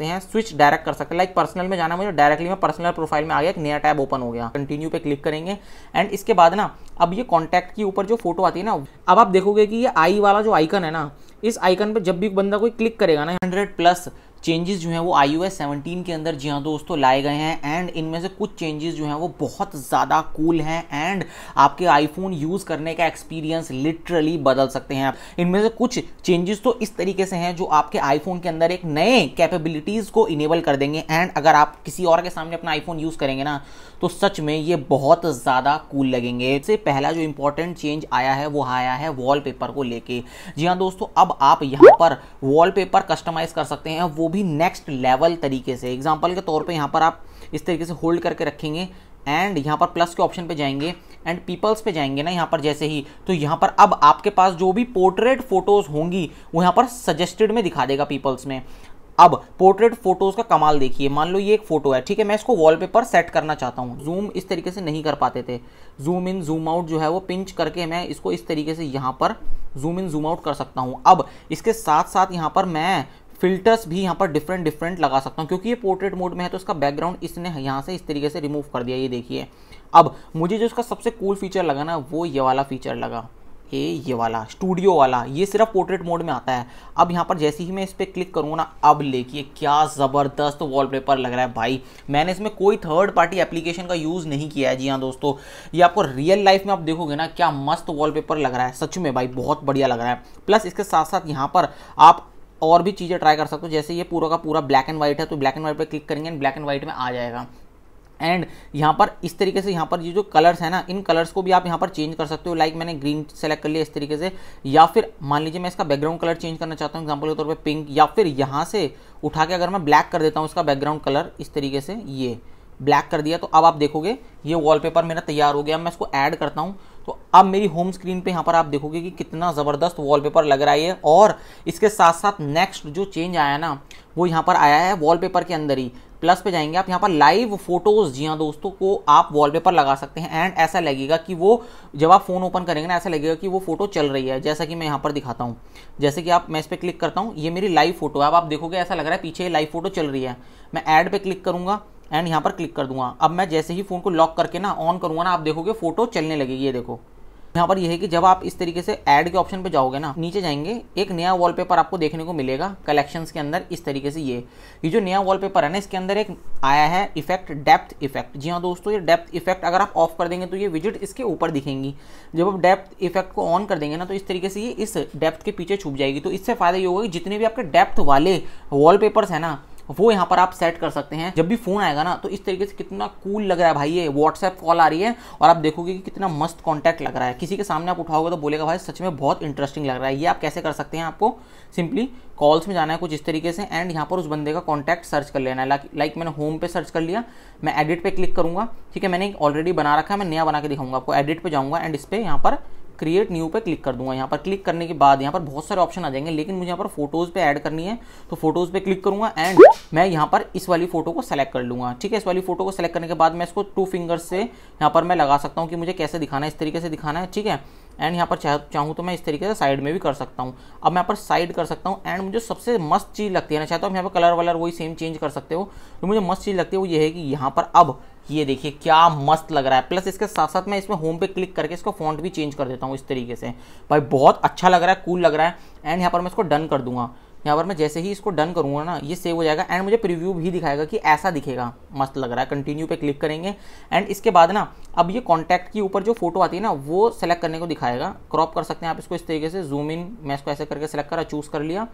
सकते हैं switch direct कर सकते हैं। लाइक पर्सनल में जाना मुझे डायरेक्टली मैं पर्सनल प्रोफ़ाइल में आ गया, एक नया टैब ओपन हो गया। कंटिन्यू पे क्लिक करेंगे। एंड इसके बाद ना, अब ये कॉन्टैक्ट के ऊपर जो फ़ोटो आती है ना, अब आप देखोगे कि ये आई वाला जो आइकन है ना, इस आइकन पर जब भी बंदा कोई क्लिक करेगा ना हंड्रेड प्लस चेंजेस जो हैं वो आई ओ सेवनटीन के अंदर, जी हाँ दोस्तों, लाए गए हैं एंड इनमें से कुछ चेंजेस जो हैं वो बहुत ज़्यादा कूल हैं एंड आपके आईफोन यूज़ करने का एक्सपीरियंस लिटरली बदल सकते हैं इनमें से कुछ चेंजेस तो इस तरीके से हैं जो आपके आईफोन के अंदर एक नए कैपेबिलिटीज़ को इनेबल कर देंगे एंड अगर आप किसी और के सामने अपना आईफोन यूज़ करेंगे ना तो सच में ये बहुत ज़्यादा कूल लगेंगे। इससे पहला जो इंपॉर्टेंट चेंज आया है, वो आया है वॉलपेपर को लेके। जी हाँ दोस्तों, अब आप यहाँ पर वॉलपेपर कस्टमाइज कर सकते हैं, वो भी नेक्स्ट लेवल तरीके से। एग्ज़ाम्पल के तौर पे यहाँ पर आप इस तरीके से होल्ड करके रखेंगे एंड यहाँ पर प्लस के ऑप्शन पे जाएँगे एंड पीपल्स पे जाएँगे ना यहाँ पर जैसे ही। तो यहाँ पर अब आपके पास जो भी पोर्ट्रेट फ़ोटोज़ होंगी, वो यहाँ पर सजेस्टेड में दिखा देगा पीपल्स में। अब पोर्ट्रेट फ़ोटोज़ का कमाल देखिए, मान लो ये एक फ़ोटो है, ठीक है? मैं इसको वॉलपेपर सेट करना चाहता हूँ। जूम इस तरीके से नहीं कर पाते थे। जूम इन जूम आउट जो है वो पिंच करके मैं इसको इस तरीके से यहाँ पर जूम इन जूम आउट कर सकता हूँ। अब इसके साथ साथ यहाँ पर मैं फिल्टर्स भी यहाँ पर डिफरेंट डिफरेंट लगा सकता हूँ, क्योंकि ये पोर्ट्रेट मोड में है तो इसका बैकग्राउंड इसने यहाँ से इस तरीके से रिमूव कर दिया, ये देखिए। अब मुझे जो इसका सबसे कूल फीचर लगा ना, वो ये वाला फीचर लगा। ये ये वाला स्टूडियो वाला, ये सिर्फ़ पोर्ट्रेट मोड में आता है। अब यहाँ पर जैसे ही मैं इस पर क्लिक करूँगा ना, अब देखिए क्या ज़बरदस्त वॉलपेपर लग रहा है भाई। मैंने इसमें कोई थर्ड पार्टी एप्लीकेशन का यूज़ नहीं किया है, जी हाँ दोस्तों। ये आपको रियल लाइफ में आप देखोगे ना, क्या मस्त वॉलपेपर लग रहा है, सच में भाई, बहुत बढ़िया लग रहा है। प्लस इसके साथ साथ यहाँ पर आप और भी चीज़ें ट्राई कर सकते हो। जैसे ये पूरा का पूरा ब्लैक एंड व्हाइट है तो ब्लैक एंड व्हाइट पर क्लिक करेंगे एंड ब्लैक एंड व्हाइट में आ जाएगा। एंड यहाँ पर इस तरीके से यहाँ पर ये जो कलर्स है ना, इन कलर्स को भी आप यहाँ पर चेंज कर सकते हो। लाइक मैंने ग्रीन सेलेक्ट कर लिया इस तरीके से। या फिर मान लीजिए मैं इसका बैकग्राउंड कलर चेंज करना चाहता हूँ एग्ज़ाम्पल के तौर पर पिंक या फिर यहाँ से उठा के अगर मैं ब्लैक कर देता हूँ इसका बैकग्राउंड कलर इस तरीके से ये ब्लैक कर दिया तो अब आप देखोगे ये वॉलपेपर मेरा तैयार हो गया। मैं इसको ऐड करता हूँ। तो अब मेरी होम स्क्रीन पे यहाँ पर आप देखोगे कि कितना ज़बरदस्त वॉलपेपर लग रहा है और इसके साथ साथ नेक्स्ट जो चेंज आया ना, वो यहाँ पर आया है वॉलपेपर के अंदर ही। प्लस पे जाएँगे आप, यहाँ पर लाइव फ़ोटोज़ जी हाँ दोस्तों, को आप वॉलपेपर लगा सकते हैं। एंड ऐसा लगेगा कि वो, जब आप फ़ोन ओपन करेंगे ना, ऐसा लगेगा कि वो फ़ोटो चल रही है। जैसा कि मैं यहाँ पर दिखाता हूँ। जैसे कि आप, मैं इस पर क्लिक करता हूँ, ये मेरी लाइव फ़ोटो है। अब आप देखोगे, ऐसा लग रहा है पीछे लाइव फ़ोटो चल रही है। मैं ऐड पे क्लिक करूँगा। एंड यहाँ पर क्लिक कर दूँगा। अब मैं जैसे ही फ़ोन को लॉक करके ना ऑन करूँगा ना, आप देखोगे फ़ोटो चलने लगेगी, ये देखो। यहाँ पर यह है कि जब आप इस तरीके से ऐड के ऑप्शन पे जाओगे ना, नीचे जाएँगे, एक नया वॉलपेपर आपको देखने को मिलेगा कलेक्शंस के अंदर इस तरीके से ये। ये जो नया वॉलपेपर है ना, इसके अंदर एक आया है इफ़ेक्ट डेप्थ इफ़ेक्ट जी हाँ दोस्तों, ये डेप्थ इफ़ेक्ट अगर आप ऑफ़ कर देंगे तो ये विज़िट इसके ऊपर दिखेंगी। जब आप डेप्थ इफ़ेक्ट को ऑन कर देंगे ना तो इस तरीके से ये इस डेप्थ के पीछे छुप जाएगी। तो इससे फ़ायदा ये होगा कि जितने भी आपके डेप्थ वाले वॉलपेपर्स है ना वो यहाँ पर आप सेट कर सकते हैं। जब भी फ़ोन आएगा ना तो इस तरीके से कितना कूल लग रहा है भाई ये व्हाट्सएप कॉल आ रही है और आप देखोगे कि कितना मस्त कॉन्टैक्ट लग रहा है। किसी के सामने आप उठाओगे तो बोलेगा, भाई, सच में बहुत इंटरेस्टिंग लग रहा है। ये आप कैसे कर सकते हैं आपको? सिंपली कॉल्स में जाना है कुछ इस तरीके से एंड यहाँ पर उस बंदे का कॉन्टैक्ट सर्च कर लेना है। लाइक मैंने होम पे सर्च कर लिया, मैं एडिट पे क्लिक करूँगा। ठीक है, मैंने ऑलरेडी बना रखा है, मैं नया बना के दिखाऊँगा आपको। एडिट पे जाऊँगा एंड इस पर यहाँ पर क्रिएट न्यू पे क्लिक कर दूँगा। यहाँ पर क्लिक करने के बाद यहाँ पर बहुत सारे ऑप्शन आ जाएँगे, लेकिन मुझे यहाँ पर फ़ोटोज़ पे ऐड करनी है तो फ़ोटोज़ पे क्लिक करूँगा एंड मैं यहाँ पर इस वाली फ़ोटो को सेलेक्ट कर लूँगा। ठीक है, इस वाली फ़ोटो को सेलेक्ट करने के बाद मैं इसको टू फिंगर्स से यहाँ पर मैं लगा सकता हूँ कि मुझे कैसे दिखाना है, इस तरीके से दिखाना है, ठीक है? एंड यहाँ पर चाह, चाहूँ तो मैं इस तरीके से साइड में भी कर सकता हूँ। अब मैं यहाँ पर साइड कर सकता हूँ एंड मुझे सबसे मस्त चीज़ लगती है ना चाहता हूँ यहाँ पर कलर वलर वही सेम चेंज कर सकते हो। तो मुझे मस्त चीज़ लगती है वो ये है कि यहाँ पर अब ये देखिए, क्या मस्त लग रहा है। प्लस इसके साथ साथ मैं इसमें होम पे क्लिक करके इसको फॉन्ट भी चेंज कर देता हूँ इस तरीके से। भाई, बहुत अच्छा लग रहा है कूल लग रहा है। एंड यहाँ पर मैं इसको डन कर दूँगा। यहाँ पर मैं जैसे ही इसको डन करूँगा ना, ये सेव हो जाएगा। एंड मुझे प्रीव्यू भी दिखाएगा कि ऐसा दिखेगा। मस्त लग रहा है। कंटिन्यू पे क्लिक करेंगे। एंड इसके बाद ना, अब ये कॉन्टैक्ट के ऊपर जो फ़ोटो आती है ना, वो सेलेक्ट करने को दिखाएगा। क्रॉप कर सकते हैं आप इसको इस तरीके से। जूम इन मैं इसको ऐसे करके सेलेक्ट करा चूज़ कर लिया।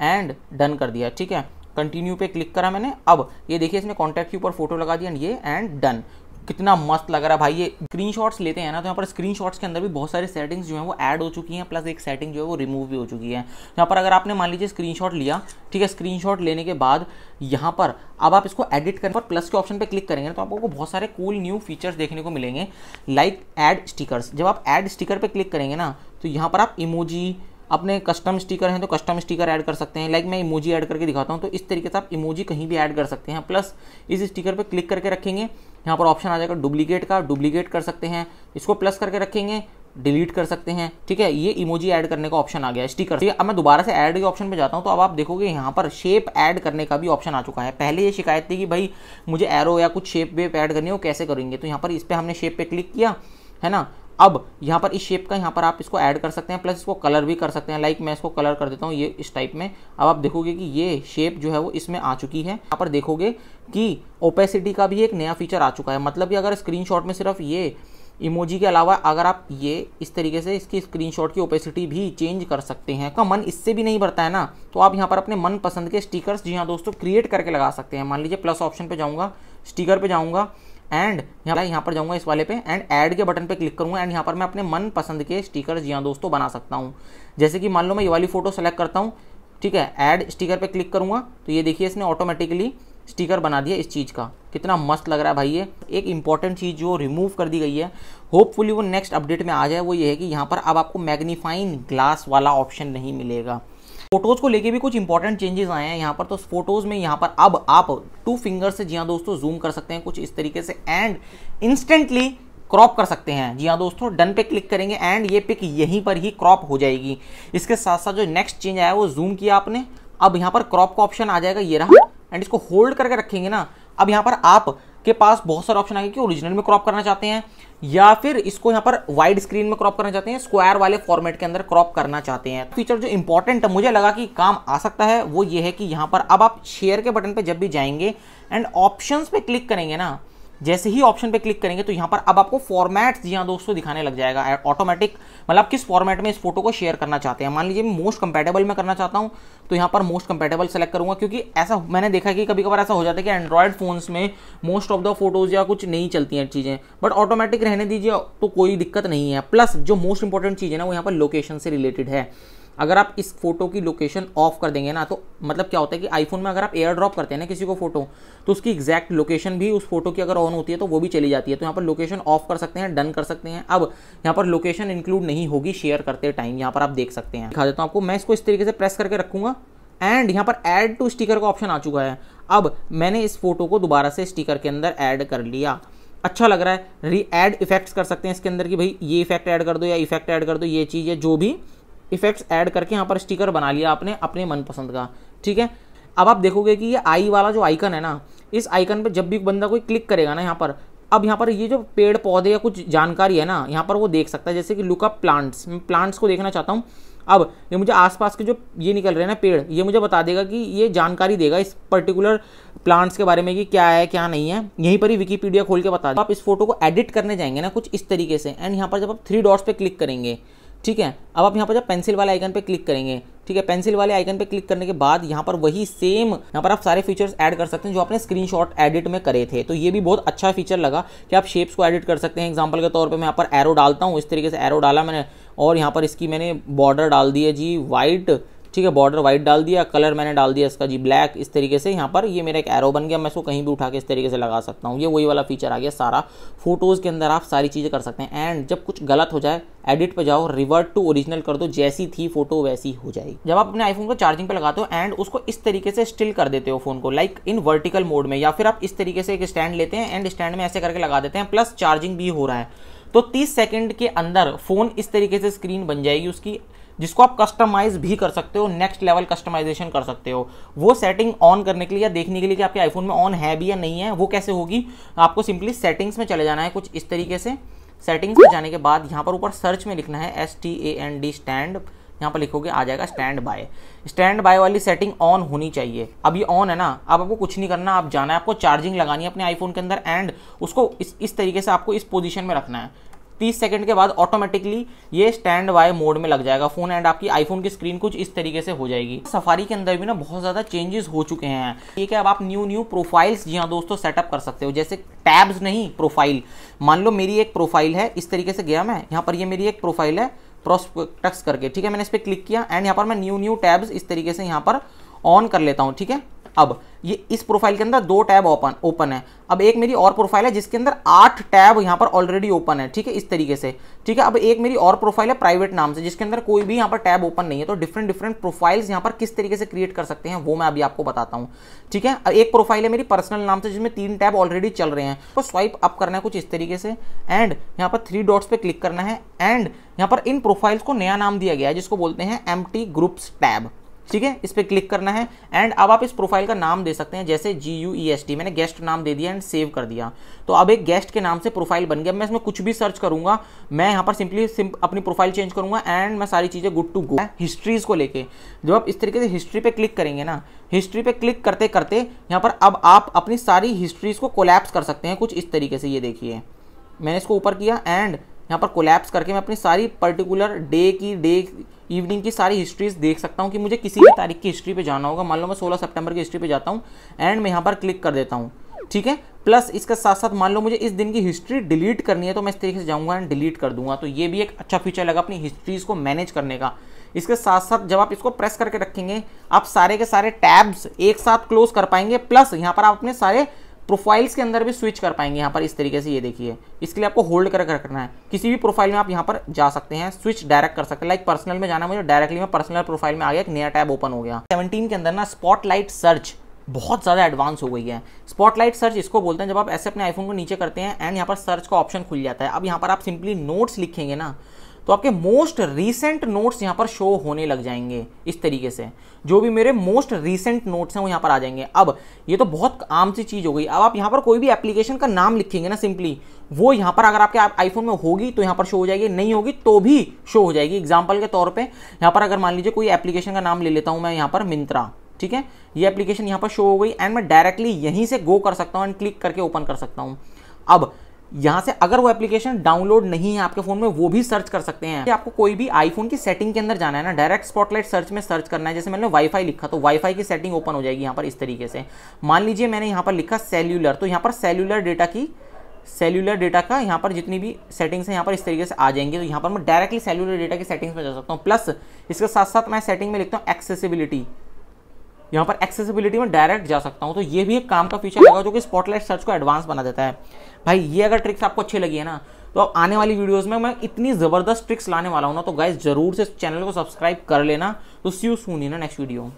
एंड डन कर दिया। ठीक है? कंटिन्यू पे क्लिक करा मैंने। अब, ये देखिए इसने कॉन्टैक्ट के ऊपर फ़ोटो लगा दिया ये एंड डन कितना मस्त लग रहा है भाई, ये स्क्रीनशॉट्स लेते हैं ना तो यहाँ पर स्क्रीनशॉट्स के अंदर भी बहुत सारी सेटिंग्स जो है वो ऐड हो चुकी हैं प्लस एक सेटिंग जो है वो रिमूव भी हो चुकी है। यहाँ पर अगर आपने मान लीजिए स्क्रीनशॉट लिया, ठीक है स्क्रीनशॉट लेने के बाद यहाँ पर, अब आप इसको एडिट करने पर प्लस के ऑप्शन पर क्लिक करेंगे तो आपको बहुत सारे कूल न्यू फीचर्स देखने को मिलेंगे लाइक एड स्टिकर्स जब आप एड स्टिकर पर क्लिक करेंगे ना तो यहाँ पर आप इमोजी अपने कस्टम स्टिकर हैं तो कस्टम स्टिकर ऐड कर सकते हैं। लाइक मैं इमोजी ऐड करके दिखाता हूँ तो इस तरीके से आप इमोजी कहीं भी ऐड कर सकते हैं। प्लस इस स्टिकर पर क्लिक करके रखेंगे। यहाँ पर ऑप्शन आ जाएगा डुप्लीकेट का। डुप्लीकेट कर सकते हैं। इसको प्लस करके रखेंगे। डिलीट कर सकते हैं। ठीक है? ये इमोजी ऐड करने का ऑप्शन आ गया स्टिकर ठीक है अब मैं दोबारा से ऐड के ऑप्शन पे जाता हूँ तो अब आप देखोगे यहाँ पर शेप ऐड करने का भी ऑप्शन आ चुका है। पहले ये शिकायत थी कि भाई, मुझे एरो या कुछ शेप वेप ऐड करनी हो कैसे करेंगे? तो यहाँ पर इस पर हमने शेप पे क्लिक किया, है ना? अब यहाँ पर इस शेप का यहाँ पर आप इसको ऐड कर सकते हैं प्लस इसको कलर भी कर सकते हैं। लाइक मैं इसको कलर कर देता हूँ ये इस टाइप में। अब आप देखोगे कि ये शेप जो है वो इसमें आ चुकी है। यहाँ पर देखोगे कि ओपेसिटी का भी एक नया फीचर आ चुका है। मतलब कि अगर स्क्रीनशॉट में सिर्फ़ ये इमोजी के अलावा अगर आप ये इस तरीके से इसकी स्क्रीनशॉट की ओपेसिटी भी चेंज कर सकते हैं। का मन इससे भी नहीं भरता है ना? तो आप यहाँ पर अपने मन पसंद के स्टिकर्स जी हाँ दोस्तों क्रिएट करके लगा सकते हैं। मान लीजिए प्लस ऑप्शन पे जाऊँगा स्टिकर पे जाऊँगा एंड यहाँ यहाँ पर जाऊँगा इस वाले पे। एंड ऐड के बटन पे क्लिक करूँगा। एंड यहाँ पर मैं अपने मन पसंद के स्टिकर जी हाँ दोस्तों बना सकता हूँ। जैसे कि मान लो मैं ये वाली फ़ोटो सेलेक्ट करता हूँ। ठीक है? ऐड स्टिकर पे क्लिक करूँगा। तो ये देखिए इसने ऑटोमेटिकली स्टिकर बना दिया इस चीज़ का। कितना मस्त लग रहा है भाई ये। एक इंपॉर्टेंट चीज़ जो रिमूव कर दी गई है। होपफुली वो नेक्स्ट अपडेट में आ जाए। वो ये है कि यहाँ पर अब आपको मैग्नीफाइंग ग्लास वाला ऑप्शन नहीं मिलेगा। फ़ोटोज़ को लेके भी कुछ इंपॉर्टेंट चेंजेस आए हैं यहाँ पर तो फ़ोटोज़ में यहाँ पर अब आप टू फिंगर से, जी हाँ दोस्तों जूम कर सकते हैं कुछ इस तरीके से एंड इंस्टेंटली क्रॉप कर सकते हैं। जी हाँ दोस्तों डन पे क्लिक करेंगे एंड ये पिक यहीं पर ही क्रॉप हो जाएगी। इसके साथ साथ जो नेक्स्ट चेंज आया, वो जूम किया आपने। अब यहाँ पर क्रॉप का ऑप्शन आ जाएगा, ये रहा। एंड इसको होल्ड करके रखेंगे ना, अब यहाँ पर आप के पास बहुत सारे ऑप्शन आ गए कि ओरिजिनल में क्रॉप करना चाहते हैं। या फिर इसको यहाँ पर वाइड स्क्रीन में क्रॉप करना चाहते हैं स्क्वायर वाले फॉर्मेट के अंदर क्रॉप करना चाहते हैं। फीचर जो इंपॉर्टेंट मुझे लगा कि काम आ सकता है, वो ये है कि यहाँ पर अब आप शेयर के बटन पर जब भी जाएँगे एंड ऑप्शन पे क्लिक करेंगे ना जैसे ही ऑप्शन पे क्लिक करेंगे तो यहाँ पर अब आपको फॉर्मेट जी हाँ दोस्तों दिखाने लग जाएगा। ऑटोमेटिक मतलब किस फॉर्मेट में इस फ़ोटो को शेयर करना चाहते हैं? मान लीजिए मोस्ट कंपेटेबल में करना चाहता हूँ तो यहाँ पर मोस्ट कंपेटेबल सेलेक्ट करूँगा, क्योंकि ऐसा मैंने देखा कि कभी कभार ऐसा हो जाता है कि एंड्रॉयड फोन्स में मोस्ट ऑफ़ द फ़ोटोज़ या कुछ नहीं चलती हैं चीज़ें। बट ऑटोमेटिक रहने दीजिए तो कोई दिक्कत नहीं है। प्लस जो मोस्ट इंपॉर्टेंट चीज़ है ना, वो यहाँ पर लोकेशन से रिलेटेड है। अगर आप इस फ़ोटो की लोकेशन ऑफ़ कर देंगे ना तो मतलब क्या होता है कि आईफोन में अगर आप एयर ड्रॉप करते हैं ना किसी को फ़ोटो तो उसकी एग्जैक्ट लोकेशन भी उस फ़ोटो की अगर ऑन होती है तो वो भी चली जाती है। तो यहाँ पर लोकेशन ऑफ़ कर सकते हैं डन कर सकते हैं। अब यहाँ पर लोकेशन इंक्लूड नहीं होगी शेयर करते टाइम यहाँ पर आप देख सकते हैं। दिखा देता हूँ आपको, मैं इसको इस तरीके से प्रेस करके रखूँगा एंड यहाँ पर ऐड टू स्टिकर का ऑप्शन आ चुका है। अब मैंने इस फ़ोटो को दोबारा से स्टिकर के अंदर ऐड कर लिया। अच्छा लग रहा है री एड इफेक्ट्स कर सकते हैं इसके अंदर कि भाई ये इफ़ेक्ट ऐड कर दो या इफ़ेक्ट ऐड कर दो, ये चीज़ है, जो भी। इफेक्ट्स ऐड करके यहाँ पर स्टिकर बना लिया आपने अपने मनपसंद का, ठीक है? अब आप देखोगे कि ये आई वाला जो आइकन है ना, इस आइकन पे जब भी बंदा कोई क्लिक करेगा ना यहाँ पर, अब यहाँ पर ये जो पेड़ पौधे या कुछ जानकारी है ना, यहाँ पर वो देख सकता है, जैसे कि लुकअप प्लांट्स मैं प्लांट्स को देखना चाहता हूँ। अब ये मुझे आसपास के जो ये निकल रहे हैं ना पेड़, ये मुझे बता देगा कि ये जानकारी देगा इस पर्टिकुलर प्लांट्स के बारे में कि क्या है, क्या नहीं है। यहीं पर ही विकीपीडिया खोल के बता दो आप इस फ़ोटो को एडिट करने जाएँगे ना कुछ इस तरीके से एंड यहाँ पर जब आप थ्री डॉट्स पे क्लिक करेंगे ठीक है? अब आप यहाँ पर जब पेंसिल वाले आइकन पे क्लिक करेंगे, ठीक है? पेंसिल वाले आइकन पे क्लिक करने के बाद यहाँ पर वही सेम यहाँ पर आप सारे फीचर्स ऐड कर सकते हैं जो आपने स्क्रीनशॉट एडिट में करे थे। तो ये भी बहुत अच्छा फीचर लगा कि आप शेप्स को एडिट कर सकते हैं। एग्ज़ाम्पल के तौर पर मैं यहाँ पर एरो डालता हूँ। इस तरीके से एरो डाला मैंने और यहाँ पर इसकी मैंने बॉर्डर डाल दी है जी वाइट ठीक है बॉर्डर वाइट डाल दिया कलर मैंने डाल दिया इसका जी ब्लैक इस तरीके से यहाँ पर ये मेरा एक एरो बन गया, मैं इसको कहीं भी उठा के इस तरीके से लगा सकता हूँ। ये वही वाला फीचर आ गया सारा। फ़ोटोज़ के अंदर आप सारी चीज़ें कर सकते हैं। एंड जब कुछ गलत हो जाए एडिट पे जाओ रिवर्ट टू ओरिजिनल कर दो, जैसी थी फ़ोटो वैसी हो जाएगी। जब आप अपने आईफोन को चार्जिंग पे लगाते हो एंड उसको इस तरीके से स्टिल कर देते हो फ़ोन को लाइक इन वर्टिकल मोड में, या फिर आप इस तरीके से एक स्टैंड लेते हैं एंड स्टैंड में ऐसे करके लगा देते हैं प्लस चार्जिंग भी हो रहा है। तो 30 सेकंड के अंदर फ़ोन इस तरीके से स्क्रीन बन जाएगी उसकी। जिसको आप कस्टमाइज भी कर सकते हो नेक्स्ट लेवल कस्टमाइजेशन कर सकते हो। वो सेटिंग ऑन करने के लिए या देखने के लिए कि आपके आईफोन में ऑन है भी या नहीं है, वो कैसे होगी? आपको सिंपली सेटिंग्स में चले जाना है कुछ इस तरीके से। सेटिंग्स में जाने के बाद यहाँ पर ऊपर सर्च में लिखना है S T A N D stand यहाँ पर लिखोगे, आ जाएगा स्टैंड बाय स्टैंड बाय वाली सेटिंग ऑन होनी चाहिए। अब ये ऑन है ना, अब आपको कुछ नहीं करना आप जाना है, आपको चार्जिंग लगानी है अपने आईफोन के अंदर एंड उसको इस इस तरीके से आपको इस पोजीशन में रखना है। 30 सेकंड के बाद ऑटोमेटिकली ये स्टैंड बाय मोड में लग जाएगा। फ़ोन एंड आपकी आईफोन की स्क्रीन कुछ इस तरीके से हो जाएगी। सफारी के अंदर भी ना बहुत ज़्यादा चेंजेस हो चुके हैं। ये क्या अब आप न्यू न्यू प्रोफाइल्स जी हाँ दोस्तों सेटअप कर सकते हो। जैसे टैब्स नहीं प्रोफ़ाइल मान लो मेरी एक प्रोफ़ाइल है, इस तरीके से गया मैं। यहाँ पर ये मेरी एक प्रोफ़ाइल है प्रोस्पेक्टस करके। ठीक है, मैंने इस पर क्लिक किया एंड यहाँ पर मैं न्यू न्यू टैब्स इस तरीके से यहाँ पर ऑन कर लेता हूँ। ठीक है? अब, ये इस प्रोफ़ाइल के अंदर दो टैब ओपन ओपन है। अब एक मेरी और प्रोफ़ाइल है, जिसके अंदर आठ टैब यहाँ पर ऑलरेडी ओपन है, ठीक है, इस तरीके से। ठीक है, अब एक मेरी और प्रोफ़ाइल है प्राइवेट नाम से, जिसके अंदर कोई भी यहाँ पर टैब ओपन नहीं है तो डिफरेंट डिफरेंट प्रोफाइल्स यहाँ पर किस तरीके से क्रिएट कर सकते हैं, वो मैं अभी आपको बताता हूँ। ठीक है एक प्रोफ़ाइल है मेरी पर्सनल नाम से, जिसमें तीन टैब ऑलरेडी चल रहे हैं। तो स्वाइप अप करना है कुछ इस तरीके से एंड यहाँ पर थ्री डॉट्स पे क्लिक करना है एंड यहाँ पर इन प्रोफाइल्स को नया नाम दिया गया है, जिसको बोलते हैं एम ग्रुप्स टैब। ठीक है? इस पर क्लिक करना है। एंड अब आप इस प्रोफ़ाइल का नाम दे सकते हैं जैसे G U E S T मैंने गेस्ट नाम दे दिया एंड सेव कर दिया। तो अब एक गेस्ट के नाम से प्रोफ़ाइल बन गया। मैं इसमें कुछ भी सर्च करूँगा मैं यहाँ पर सिंपली सिंप, अपनी प्रोफ़ाइल चेंज करूँगा एंड मैं सारी चीज़ें गुड टू गो हिस्ट्रीज को लेके। जब आप इस तरीके से हिस्ट्री पे क्लिक करेंगे ना हिस्ट्री पे क्लिक करते करते यहाँ पर अब आप अपनी सारी हिस्ट्रीज को कोलैप्स कर सकते हैं। कुछ इस तरीके से ये देखिए। मैंने इसको ऊपर किया एंड यहाँ पर कोलैप्स करके मैं अपनी सारी पर्टिकुलर डे की डे इवनिंग की सारी हिस्ट्रीज देख सकता हूँ कि मुझे किसी भी तारीख की हिस्ट्री पे जाना होगा। मान लो मैं 16 सितंबर की हिस्ट्री पे जाता हूँ एंड मैं यहाँ पर क्लिक कर देता हूँ, ठीक है? प्लस इसके साथ साथ मान लो मुझे इस दिन की हिस्ट्री डिलीट करनी है तो मैं इस तरीके से जाऊँगा एंड डिलीट कर दूँगा। तो ये भी एक अच्छा फीचर लगा अपनी हिस्ट्रीज को मैनेज करने का। इसके साथ साथ जब आप इसको प्रेस करके रखेंगे, आप सारे के सारे टैब्स एक साथ क्लोज कर पाएँगे। प्लस यहाँ पर आप अपने सारे प्रोफाइल्स के अंदर भी स्विच कर पाएँगे यहाँ पर इस तरीके से ये देखिए। इसके लिए आपको होल्ड करके रखना है। किसी भी प्रोफ़ाइल में आप यहाँ पर जा सकते हैं स्विच डायरेक्ट कर सकते हैं। लाइक पर्सनल में जाना मुझे डायरेक्टली मैं पर्सनल प्रोफ़ाइल में आ गया, एक नया टैब ओपन हो गया। सेवनटीन के अंदर ना स्पॉटलाइट सर्च बहुत ज़्यादा एडवांस हो गई है। स्पॉटलाइट सर्च इसको बोलते हैं जब आप ऐसे अपने आईफोन को नीचे करते हैं एंड यहाँ पर सर्च का ऑप्शन खुल जाता है। अब यहाँ पर आप सिंपली नोट्स लिखेंगे ना तो आपके मोस्ट रीसेंट नोट्स यहाँ पर शो होने लग जाएँगे इस तरीके से। जो भी मेरे मोस्ट रीसेंट नोट्स हैं वो यहाँ पर आ जाएँगे। अब, ये तो बहुत आम सी चीज़ हो गई। अब आप यहाँ पर कोई भी एप्लीकेशन का नाम लिखेंगे ना सिंपली वो यहाँ पर अगर आपके आईफोन में होगी तो यहाँ पर शो हो जाएगी। नहीं होगी तो भी शो हो जाएगी। एग्ज़ाम्पल के तौर पर यहाँ पर अगर मान लीजिए कोई एप्लीकेशन का नाम ले लेता हूँ मैं यहाँ पर मिंत्रा, ठीक है? ये एप्लीकेशन यहाँ पर शो हो गई एंड मैं डायरेक्टली यहीं से गो कर सकता हूँ एंड क्लिक करके ओपन कर सकता हूँ। अब यहाँ से अगर वो एप्लीकेशन डाउनलोड नहीं है आपके फ़ोन में, वो भी सर्च कर सकते हैं। कि आपको कोई भी आईफोन की सेटिंग के अंदर जाना है ना डायरेक्ट स्पॉटलाइट सर्च में सर्च करना है। जैसे मैंने वाईफाई लिखा तो वाईफाई की सेटिंग ओपन हो जाएगी यहाँ पर इस तरीके से। मान लीजिए मैंने यहाँ पर लिखा सेल्यूलर तो यहाँ पर सेल्यूलर डेटा की सेल्यूलर डेटा का यहाँ पर जितनी भी सेटिंग्स हैं, यहाँ पर इस तरीके से आ जाएँगे। तो यहाँ पर मैं डायरेक्टली सेल्यूलर डेटा की सेटिंग्स में जा सकता हूँ। प्लस इसके साथ साथ मैं सेटिंग में लिखता हूँ एक्सेसिबिलिटी यहाँ पर एक्सेसिबिलिटी में डायरेक्ट जा सकता हूँ। तो ये भी एक काम का फीचर होगा जो कि स्पॉटलाइट सर्च को एडवांस बना देता है। भाई, ये अगर ट्रिक्स आपको अच्छी लगी है ना तो अब आने वाली वीडियोस में मैं इतनी ज़बरदस्त ट्रिक्स लाने वाला हूँ ना तो गाइज़ ज़रूर से चैनल को सब्सक्राइब कर लेना। तो see you soon in next video